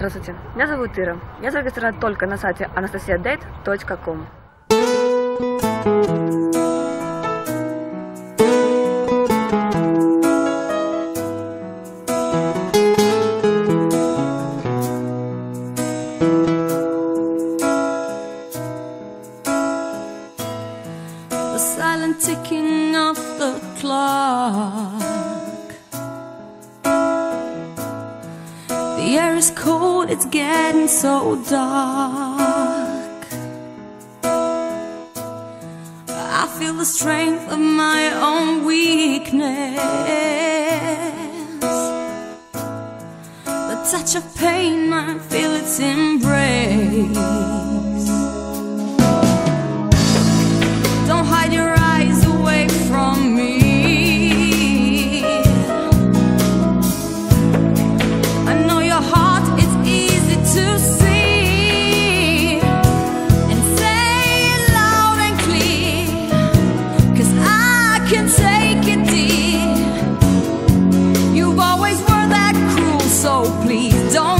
Здравствуйте, меня зовут Ира. Я зарегистрирована только на сайте anastasiadate.com. the silent ticking of the clock. The air is cold, it's getting so dark. I feel the strength of my own weakness. The touch of pain, I feel its embrace. don't